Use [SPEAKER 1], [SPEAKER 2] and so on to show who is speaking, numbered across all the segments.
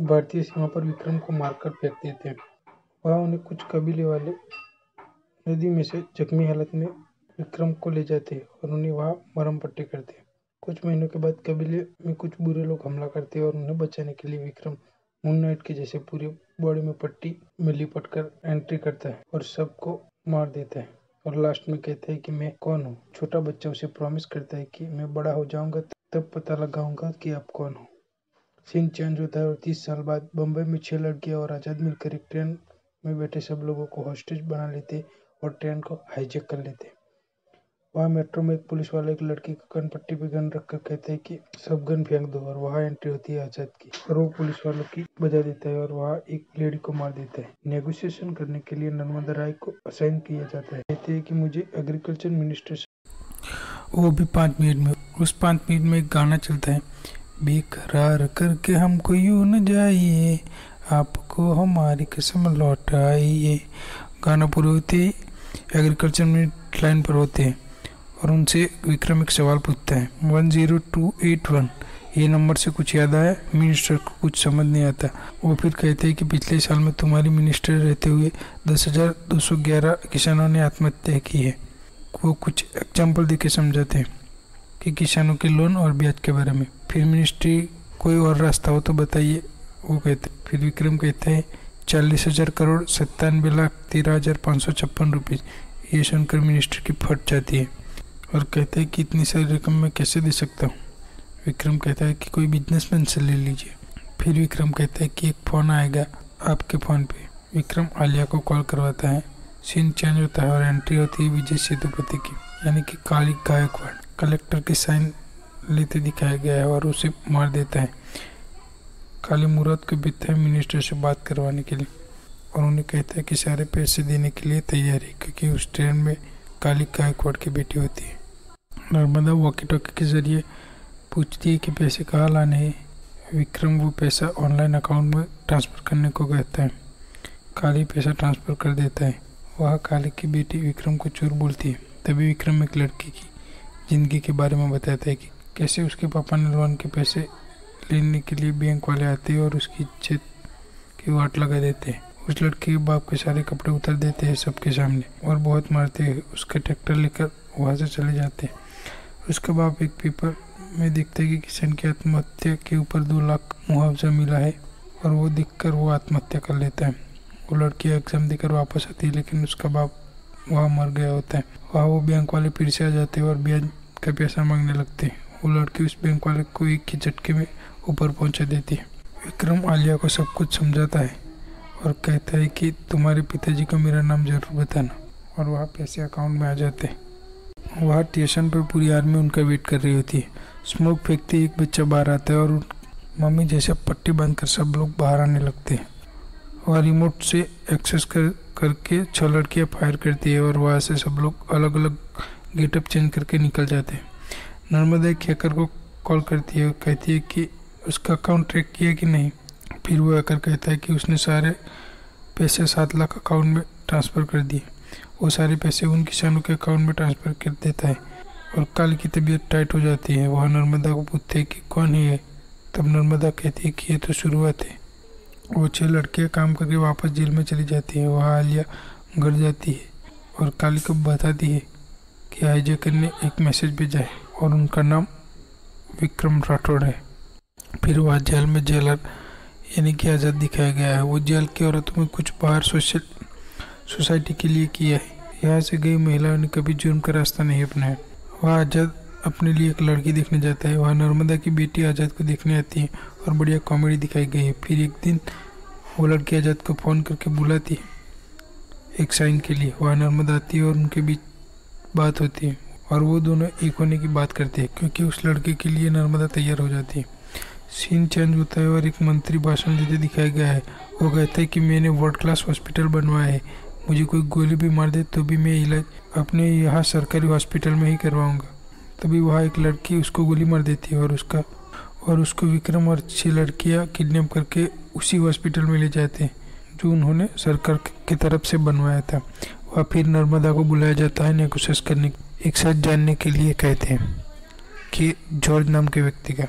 [SPEAKER 1] भारतीय सीमा पर विक्रम को मारकर फेंक देते हैं। वहाँ उन्हें कुछ कबीले वाले नदी में से जख्मी हालत में विक्रम को ले जाते हैं और उन्हें वहाँ मरम पट्टी करते हैं। कुछ महीनों के बाद कबीले में कुछ बुरे लोग हमला करते हैं और उन्हें बचाने के लिए विक्रम मून नाइट के जैसे पूरे बॉडी में पट्टी में लिपट कर एंट्री करता है और सबको मार देता है और लास्ट में कहता है कि मैं कौन हूँ? छोटा बच्चा उसे प्रॉमिस करता है कि मैं बड़ा हो जाऊँगा, तब पता लगाऊँगा कि आप कौन हो। सीन चेंज होता है और तीस साल बाद बम्बई में छह लड़कियाँ और आज़ाद मिलकर एक ट्रेन में बैठे सब लोगों को हॉस्टेज बना लेते और ट्रेन को हाईजेक कर लेते। वहाँ मेट्रो में एक पुलिस वाला एक लड़की को गन पट्टी पे गन रखकर कहते हैं कि, सब गन फेंक दो और वहाँ एंट्री होती है आज़ाद की। और वो पुलिस वालों की बजा देता है और वहाँ एक लेडी को मार देता है। नेगोशिएशन करने के लिए नर्मदा राय को असाइन किया जाता है। कहते हैं कि मुझे एग्रीकल्चर मिनिस्टर
[SPEAKER 2] वो भी पाँच मिनट में, उस पाँच मिनट में एक गाना चलता है। बेकरार करके हमको यूँ न जाइए, आपको हमारी कसम लौटाइए। गाना पूरे होते एग्रीकल्चर मिनट लाइन पर होते हैं और उनसे विक्रम एक सवाल पूछता है। One zero two eight one ये नंबर से कुछ याद आया? मिनिस्टर को कुछ समझ नहीं आता। वो फिर कहते हैं कि पिछले साल में तुम्हारी मिनिस्टर रहते हुए दस हज़ार दो सौ ग्यारह किसानों ने आत्महत्या की है। वो कुछ एग्ज़ाम्पल दे के समझाते हैं। कि किसानों के लोन और ब्याज के बारे में। फिर मिनिस्ट्री कोई और रास्ता हो तो बताइए, वो कहते फिर विक्रम कहते हैं, चालीस हज़ार करोड़ सत्तानवे लाख तेरह हज़ार पाँच सौ छप्पन रुपये ये सुनकर मिनिस्टर की फट जाती है और कहते हैं कि इतनी सारी रकम मैं कैसे दे सकता हूँ? विक्रम कहता है कि कोई बिजनेसमैन से ले लीजिए। फिर विक्रम कहता है कि एक फ़ोन आएगा आपके फ़ोन पे। विक्रम आलिया को कॉल करवाता है। सीन चेंज होता है और एंट्री होती है विजय सेतुपति की, यानी कि काली गायकवाड़। कलेक्टर की साइन लेते दिखाया गया है और उसे मार देता है। काली मुराद को बीतता है मिनिस्टर से बात करवाने के लिए। और उन्हें कहता है कि सारे पैसे देने के लिए तैयार है, क्योंकि उस ट्रेन में काली गायकवाड़ की बेटी होती है। नर्मदा वॉकी टॉकी के ज़रिए पूछती है कि पैसे कहाँ लाने हैं। विक्रम वो पैसा ऑनलाइन अकाउंट में ट्रांसफ़र करने को कहता है। काली पैसा ट्रांसफ़र कर देता है। वह काली की बेटी विक्रम को चोर बोलती है। तभी विक्रम एक लड़की की ज़िंदगी के बारे में बताता है कि कैसे उसके पापा ने लोन के पैसे लेने के लिए बैंक वाले आते हैं और उसकी इज़्ज़त की वाट लगा देते हैं। उस लड़के के बाप के सारे कपड़े उतर देते हैं सबके सामने और बहुत मारते हैं। उसका ट्रैक्टर लेकर वहाँ से चले जाते हैं। उसका बाप एक पेपर में देखता है कि किसान की आत्महत्या के ऊपर दो लाख मुआवजा मिला है और वो देखकर वो आत्महत्या कर लेता है। वो लड़की एग्ज़ाम देकर वापस आती है, लेकिन उसका बाप वहाँ मर गया होते हैं। वहाँ वो बैंक वाले फिर से आ जाते और ब्याज का पैसा मांगने लगते वो लड़की उस बैंक वाले को एक ही झटके में ऊपर पहुँचा देती है। विक्रम आलिया को सब कुछ समझाता है और कहता है कि तुम्हारे पिताजी को मेरा नाम ज़रूर बताना और वहाँ पैसे अकाउंट में आ जाते वहाँ स्टेशन पर पूरी आर्मी उनका वेट कर रही होती है। स्मोक फेंकते एक बच्चा बाहर आता है और मम्मी जैसे पट्टी बाँध कर सब लोग बाहर आने लगते हैं। वह रिमोट से एक्सेस कर करके छह लड़कियाँ फायर करती है और वहाँ से सब लोग अलग अलग गेटअप चेंज करके निकल जाते हैं। नर्मदा एक हैकर को कॉल करती है और कहती है कि उसका अकाउंट ट्रैक किया कि नहीं। फिर वो हैकर कहता है कि उसने सारे पैसे सात लाख अकाउंट में ट्रांसफ़र कर दिए। वो सारे पैसे उन किसानों के अकाउंट में ट्रांसफ़र कर देता है और काल की तबीयत टाइट हो जाती है। वह नर्मदा को पूछते हैं कि कौन है तब नर्मदा कहती है कि ये तो शुरुआत है। वो छह लड़कियाँ काम करके वापस जेल में चली जाती हैं। वहाँ आलिया घर जाती है और काली को बताती है कि हाईजैकर ने एक मैसेज भेजा है और उनका नाम विक्रम राठौड़ है। फिर वह जेल में जेलर यानी कि आज़ाद दिखाया गया है। वो जेल की औरतों में कुछ बाहर सोशल सोसाइटी के लिए किया है। यहाँ से गई महिलाओं ने कभी जुर्म का रास्ता नहीं अपनाया। वह आज़ाद अपने लिए एक लड़की देखने जाता है। वहाँ नर्मदा की बेटी आज़ाद को देखने आती है और बढ़िया कॉमेडी दिखाई गई है। फिर एक दिन वो लड़की आज़ाद को फ़ोन करके बुलाती है एक साइन के लिए। वहाँ नर्मदा आती है और उनके बीच बात होती है और वो दोनों एक होने की बात करते हैं क्योंकि उस लड़के के लिए नर्मदा तैयार हो जाती है। सीन चेंज होता है और एक मंत्री भाषण देते दिखाया गया है। वो कहता है कि मैंने वर्ल्ड क्लास हॉस्पिटल बनवाया है। मुझे कोई गोली भी मार दे तो भी मैं इलाज अपने यहाँ सरकारी हॉस्पिटल में ही करवाऊँगा। तभी वहाँ एक लड़की उसको गोली मार देती है और उसका, और उसको विक्रम और छह लड़कियाँ किडनैप करके उसी हॉस्पिटल में ले जाते हैं, जो उन्होंने सरकार की तरफ़ से बनवाया था। वह फिर नर्मदा को बुलाया जाता है नेगोशियस करने, एक साथ जानने के लिए कहते हैं कि जॉर्ज नाम के व्यक्ति का।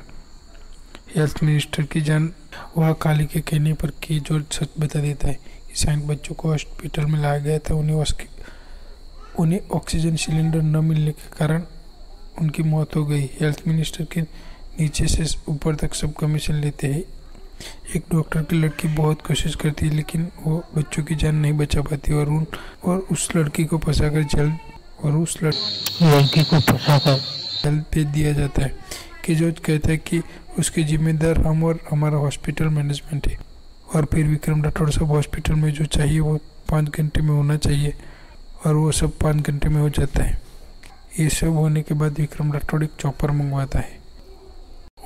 [SPEAKER 2] हेल्थ मिनिस्टर की जान वह काली के कहने पर की जॉर्ज सच बता देता है कि साइन बच्चों को हॉस्पिटल में लाया गया था, उन्हें उन्हें ऑक्सीजन सिलेंडर न मिलने के कारण उनकी मौत हो गई। हेल्थ मिनिस्टर के नीचे से ऊपर तक सब कमीशन लेते हैं। एक डॉक्टर की लड़की बहुत कोशिश करती है, लेकिन वो बच्चों की जान नहीं बचा पाती और उन, और उस लड़की को फंसाकर जल्द और उस लड़की को फंसाकर जल्द भेज दिया जाता है। कि जो कहता है कि उसके जिम्मेदार हम और हमारा हॉस्पिटल मैनेजमेंट है। और फिर विक्रम राठौड़ सब हॉस्पिटल में जो चाहिए वो पाँच घंटे में होना चाहिए, और वो सब पाँच घंटे में हो जाता है। ये सब होने के बाद विक्रम राठौड़ एक चॉपर मंगवाता है।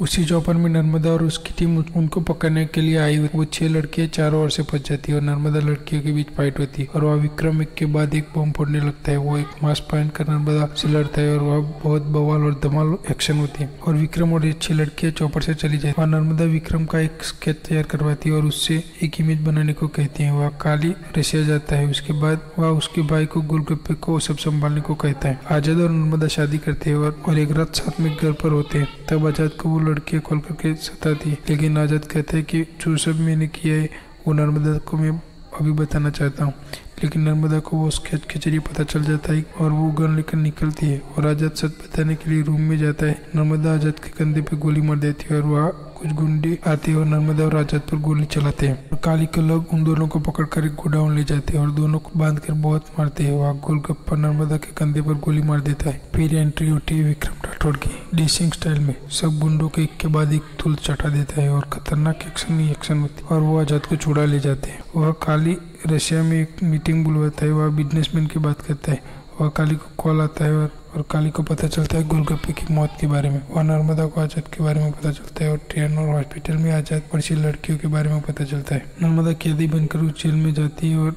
[SPEAKER 2] उसी चौपर में नर्मदा और उसकी टीम उनको पकड़ने के लिए आई वो छह लड़कियाँ चारों ओर से फंस जाती है और नर्मदा लड़कियों के बीच फाइट होती है। और वह विक्रम एक के बाद एक बम फोड़ने लगता है। वो एक मास्क पहन कर नर्मदा से लड़ता है और वह बहुत बवाल और धमाल एक्शन होती है। और विक्रम और छह लड़कियाँ चौपर से चली जाती है। और नर्मदा विक्रम का एक स्केच तैयार करवाती है और उससे एक इमेज बनाने को कहती है। वह काली रसिया जाता है। उसके बाद वह उसके भाई को गोलगप्पे को सब संभालने को कहता है। आज़ाद और नर्मदा शादी करते हैं और एक रात साथ में घर पर होते हैं। तब आज़ाद को वो लड़कियाँ खोल करके सताती है लेकिन आज़ाद कहते हैं कि जो सब मैंने किया है, वो नर्मदा को मैं अभी बताना चाहता हूँ। लेकिन नर्मदा को वो स्केच के ज़रिए पता चल जाता है और वो गन लेकर निकलती है और आज़ाद सच बताने के लिए रूम में जाता है। नर्मदा आज़ाद के कंधे पे गोली मार देती है और वह कुछ गुंडे आते हैं और नर्मदा और आज़ाद पर गोली चलाते हैं। और काली के लोग उन दोनों को पकड़कर एक गोडाउन ले जाते हैं और दोनों को बाँध कर बहुत मारते हैं। वह गोलगप्पा नर्मदा के कंधे पर गोली मार देता है। फिर एंट्री होती है विक्रम राठौड़ की, डीसिंग स्टाइल में। सब गुंडों के एक के बाद एक तुल चटा देता है और खतरनाक एक्शन ही एक्शन होती है और वो आज़ाद को छुड़ा ले जाते हैं। वह काली रशिया में एक मीटिंग बुलवाता है, वह बिजनेसमैन की बात करता है वह काली को कॉल आता है और और काली को पता चलता है गोलगप्पे की मौत के बारे में वह नर्मदा को आज़ाद के बारे में पता चलता है और ट्रेन और हॉस्पिटल में आज़ाद पड़ी लड़कियों के बारे में पता चलता है। नर्मदा कैदी बनकर उस जेल में जाती है और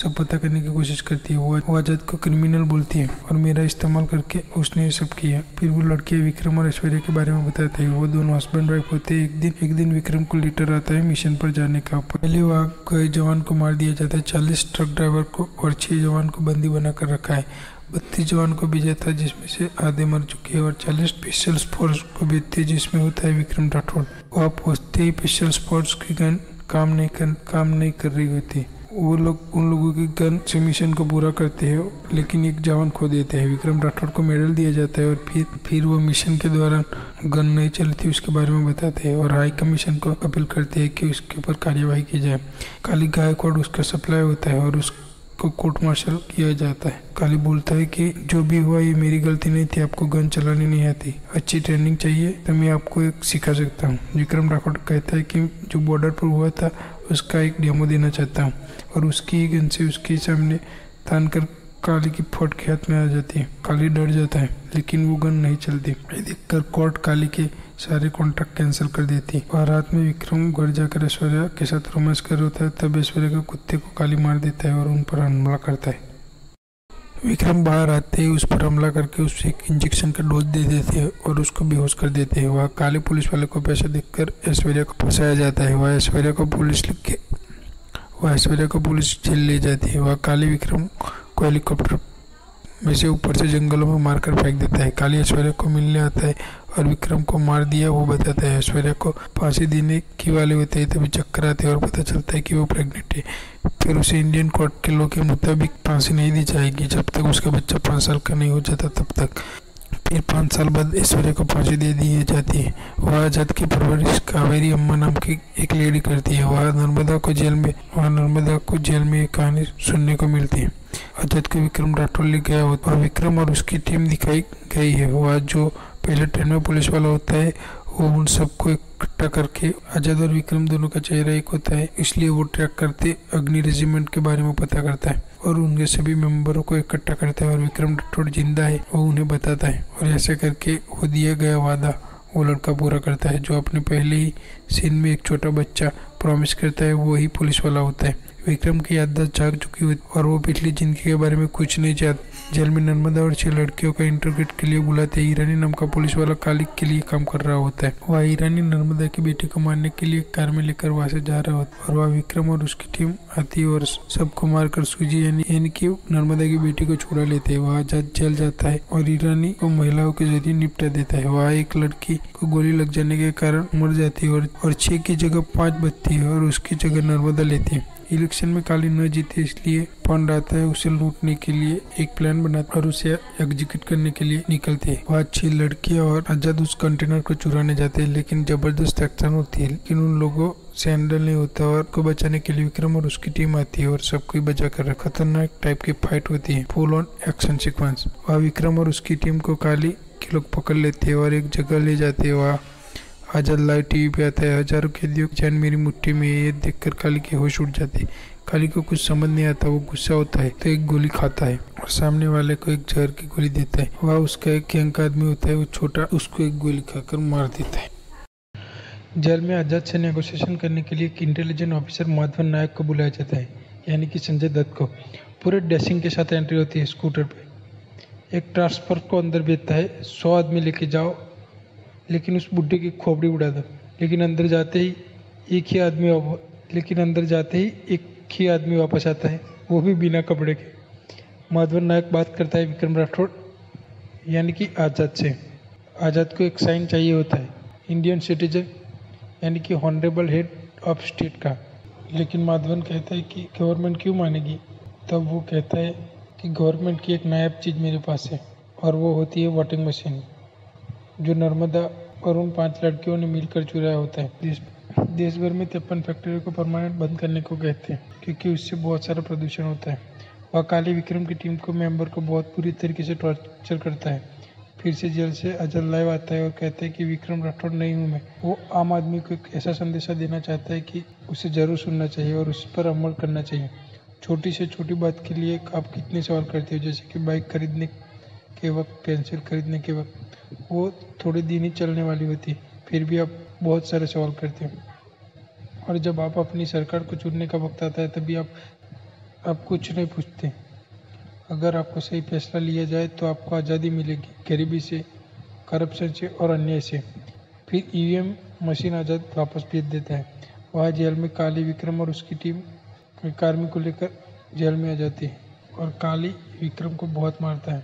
[SPEAKER 2] सब पता करने की कोशिश करती है। वो आज़ाद को क्रिमिनल बोलती है और मेरा इस्तेमाल करके उसने ये सब किया। फिर वो लड़के विक्रम और ऐश्वर्या के बारे में बताते हैं। वो दोनों हस्बैंड वाइफ होते हैं। एक दिन एक दिन विक्रम को लेटर आता है मिशन पर जाने का। पहले वहाँ गए जवान को मार दिया जाता है। चालीस ट्रक ड्राइवर को और छह जवान को बंदी बनाकर रखा है। बत्तीस जवान को भेजा था, जिसमें से आधे मर चुके हैं और चालीस स्पेशल फोर्स को भेजते जिसमें होता है विक्रम राठौड़ वहाँ पहुँचते ही स्पेशल फोर्स की गन काम नहीं कर काम नहीं कर रही होती। वो लोग, उन लोगों की गन से मिशन को पूरा करते हैं, लेकिन एक जवान खो देते हैं। विक्रम राठौड़ को मेडल दिया जाता है और फिर फिर वो मिशन के दौरान गन नहीं चलती, उसके बारे में बताते हैं और हाई कमीशन को अपील करते हैं कि उसके ऊपर कार्यवाही की जाए। काली गायकवाड़ उसका सप्लाई होता है और उस को कोर्ट मार्शल किया जाता है। काली बोलता है कि, जो भी हुआ, ये मेरी गलती नहीं थी, आपको गन चलानी नहीं आती। अच्छी ट्रेनिंग चाहिए तो मैं आपको एक सिखा सकता हूँ। विक्रम राठौड़ कहता है कि, जो बॉर्डर पर हुआ था उसका एक डेमो देना चाहता हूँ और उसकी गन से उसके सामने तान कर काली की फोट के हाथ में आ जाती है। काली डर जाता है, लेकिन वो गन नहीं चलती। देखकर कोर्ट काली के सारे कॉन्ट्रैक्ट कैंसिल कर देती है। और रात में विक्रम घर जाकर ऐश्वर्या के साथ रोमांस कर होता है, तब ऐश्वर्या के कुत्ते को काली मार देता है और उन पर हमला करता है। विक्रम बाहर आते ही उस पर हमला करके उसे एक इंजेक्शन का डोज दे देते हैं और उसको बेहोश कर देते हैं। वह काले पुलिस वाले को पैसा देकर ऐश्वर्या को फंसाया जाता है। वह ऐश्वर्या को पुलिस के वह ऐश्वर्या को पुलिस जेल ले जाती है। वह काले विक्रम को हेलीकॉप्टर में से ऊपर से जंगलों में मारकर फेंक देता है। काली ऐश्वर्या को मिलने आता है। और विक्रम को मार दिया, वो बताता है, ऐश्वर्या को फांसी देने की वाले होते हैं तभी चक्कर आते हैं और पता चलता है कि वो प्रेग्नेंट है। फिर उसे इंडियन कोर्ट के लोग के मुताबिक फांसी नहीं दी जाएगी, जब तक उसका बच्चा पाँच साल का नहीं हो जाता, तब तक। फिर पाँच साल बाद ऐश्वर्या को फांसी दे दी जाती है। वह आज़ाद की परवरिश कावेरी अम्मा नाम की एक लेडी करती है। वह नर्मदा को जेल में, वह नर्मदा को जेल में एक कहानी सुनने को मिलती है। आज़ाद को विक्रम राठौर ले गया होता और विक्रम और उसकी टीम दिखाई गई है। वह जो पहले ट्रेन में पुलिस वाला होता है, वो उन सबको इकट्ठा करके आज़ाद और विक्रम दोनों का चेहरा एक होता है, इसलिए वो ट्रैक करते, अग्नि रेजिमेंट के बारे में पता करता है और उनके सभी मेंबरों को इकट्ठा करता है और विक्रम राठौड़ ज़िंदा है, वो उन्हें बताता है और ऐसे करके वो दिया गया वादा वो लड़का पूरा करता है, जो अपने पहले ही सीन में एक छोटा बच्चा प्रॉमिस करता है, वो ही पुलिस वाला होता है। विक्रम की याददाश्त जाग चुकी होती और वो पिछली ज़िंदगी के बारे में कुछ नहीं जेल में नर्मदा और छह लड़कियों का इंटरग्रेट के लिए बुलाते हैं ईरानी नाम का पुलिस वाला कालिक के लिए काम कर रहा होता है। वह ईरानी नर्मदा की बेटी को मारने के लिए कार में लेकर वहाँ से जा रहा होता है और वह विक्रम और उसकी टीम आती और सबको मारकर सूजी यानी कि नर्मदा की बेटी को छुड़ा लेते हैं। वह आज़ाद जेल जाता है और ईरानी को महिलाओं के ज़रिए निपटा देता है। वहाँ एक लड़की को गोली लग जाने के कारण मर जाती है और छह की जगह पाँच बचती है और उसकी जगह नर्मदा लेती है। इलेक्शन में काली न जीते इसलिए फंड आता है उसे लूटने के लिए एक प्लान बनाता और उसे एग्जीक्यूट करने के लिए निकलते। हैं वहाँ छह लड़कियाँ और आज़ाद उस कंटेनर को चुराने जाते हैं लेकिन ज़बरदस्त एक्शन होती है, लेकिन उन लोगों से हैंडल नहीं होता और को बचाने के लिए विक्रम और उसकी टीम आती है और सबको बचा कर खतरनाक टाइप की फाइट होती है। फुल ऑन एक्शन सिक्वेंस वहाँ विक्रम और उसकी टीम को काली के लोग पकड़ लेते हैं और एक जगह ले जाते। हैं वहाँ आज़ाद लाइव टीवी पे आता है, हज़ारों कैदियों की जान मेरी मुट्ठी में ये देखकर काली की होश उठ जाती काली को कुछ समझ नहीं आता, वो गुस्सा होता है तो एक गोली खाता है और सामने वाले को एक जहर की गोली देता है। वह उसका एक यंग आदमी होता है, वो छोटा, उसको एक गोली खाकर मार देता है।
[SPEAKER 1] जेल में आज़ाद से नेगोशिएशन करने के लिए एक इंटेलिजेंट ऑफिसर माधवन नायक को बुलाया जाता है, यानी कि संजय दत्त को। पूरे ड्रेसिंग के साथ एंट्री होती है स्कूटर पे। एक ट्रांसफ़र को अंदर भेजता है, सौ आदमी लेके जाओ लेकिन उस बुढ़े की खोपड़ी उड़ा दो। लेकिन अंदर जाते ही एक ही आदमी लेकिन अंदर जाते ही एक ही आदमी वापस आता है। वो भी बिना कपड़े के। माधवन नायक बात करता है विक्रम राठौड़, यानी कि आज़ाद से। आज़ाद को एक साइन चाहिए होता है। इंडियन सिटीजन यानी कि हॉनरेबल हेड ऑफ़ स्टेट का। लेकिन माधवन कहता है कि गवर्नमेंट क्यों मानेगी? तब वो कहता है कि गवर्नमेंट की एक नायब चीज़ मेरे पास है, और वो होती है वोटिंग मशीन जो नर्मदा और उन पाँच लड़कियों ने मिलकर चुराया होता है। देश देश भर में तिरपन फैक्ट्रियों को परमानेंट बंद करने को कहते हैं, क्योंकि उससे बहुत सारा प्रदूषण होता है। वह काली विक्रम की टीम को मेंबर को बहुत बुरी तरीके से टॉर्चर करता है। फिर से जेल से अजल लाइव आता है और कहते हैं कि, विक्रम राठौड़ नहीं हूँ मैं। वो आम आदमी को एक ऐसा संदेशा देना चाहता है कि उसे ज़रूर सुनना चाहिए और उस पर अमल करना चाहिए। छोटी से छोटी बात के लिए आप कितने सवाल करते हो? जैसे कि बाइक खरीदने के वक्त पेंसिल खरीदने के वक्त। वो थोड़े दिन ही चलने वाली होती, फिर भी आप बहुत सारे सवाल करते हैं। और जब आप अपनी सरकार को चुनने का वक्त आता है, तभी आप आप कुछ नहीं पूछते। अगर आपको सही फैसला लिया जाए तो आपको आज़ादी मिलेगी, गरीबी से, करप्शन से और अन्याय से। फिर ईवीएम मशीन आज़ाद वापस भेज देता है। वह जेल में काली विक्रम और उसकी टीम कार्मी को लेकर जेल में आ जाती है और काली विक्रम को बहुत मारता है।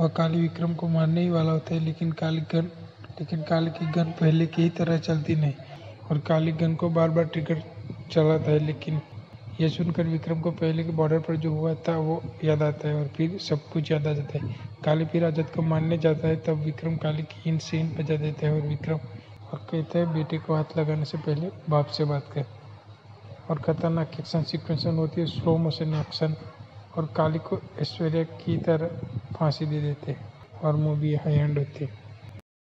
[SPEAKER 1] वह काली विक्रम को मारने ही वाला होता है, लेकिन काली गन लेकिन काली की गन पहले की ही तरह चलती नहीं, और काली गन को बार बार ट्रिगर चलाता है, लेकिन यह सुनकर विक्रम को पहले के बॉर्डर पर जो हुआ था, वो याद आता है, और फिर सब कुछ याद आ जाता है। काली फिर आज़ाद को मारने जाता है, तब विक्रम काली की इन से इन बजा देता है, और विक्रम और कहता है, बेटे को हाथ लगाने से पहले बाप से बात कर। और खतरनाक एक्शन सिक्वेंसन होती है स्लो मोशन एक्शन और काली को ऐश्वर्या की तरह फांसी दे देते और मूवी हाई एंड होती